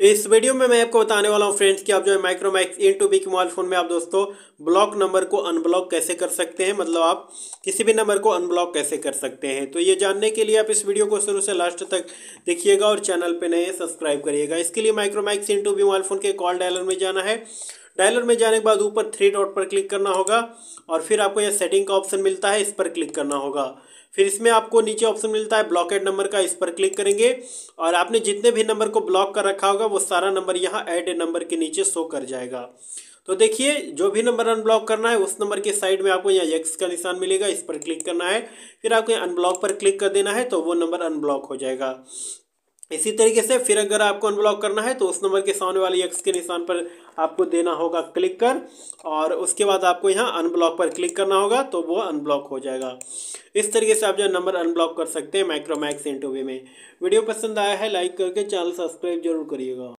इस वीडियो में मैं आपको बताने वाला हूँ फ्रेंड्स कि आप जो है माइक्रोमैक्स इन टू बी के मोबाइल फ़ोन में आप दोस्तों ब्लॉक नंबर को अनब्लॉक कैसे कर सकते हैं? मतलब आप किसी भी नंबर को अनब्लॉक कैसे कर सकते हैं? तो ये जानने के लिए आप इस वीडियो को शुरू से लास्ट तक देखिएगा और चैनल पर नए सब्सक्राइब करिएगा। इसके लिए Micromax in two B mobile phone के कॉल डायलर में जाना है। डायलर में जाने के बाद ऊपर थ्री डॉट पर क्लिक करना होगा और फिर आपको यह सेटिंग का ऑप्शन मिलता है, इस पर क्लिक करना होगा। फिर इसमें आपको नीचे ऑप्शन मिलता है ब्लॉकेड नंबर का, इस पर क्लिक करेंगे और आपने जितने भी नंबर को ब्लॉक कर रखा होगा, वो सारा नंबर यहाँ ऐड नंबर के नीचे शो कर जाएगा। तो देखिए, जो भी नंबर अनब्लॉक करना है, उस नंबर के साइड में आपको यहाँ एक्स का निशान मिलेगा, इस पर क्लिक करना है। फिर आपको अनब्लॉक पर क्लिक कर देना है तो वो नंबर अनब्लॉक हो जाएगा। इसी तरीके से फिर अगर आपको अनब्लॉक करना है तो उस नंबर के सामने वाले एक्स के निशान पर आपको देना होगा क्लिक कर, और उसके बाद आपको यहाँ अनब्लॉक पर क्लिक करना होगा तो वो अनब्लॉक हो जाएगा। इस तरीके से आप जो नंबर अनब्लॉक कर सकते हैं माइक्रोमैक्स इंटरव्यू में। वीडियो पसंद आया है लाइक करके चैनल सब्सक्राइब ज़रूर करिएगा।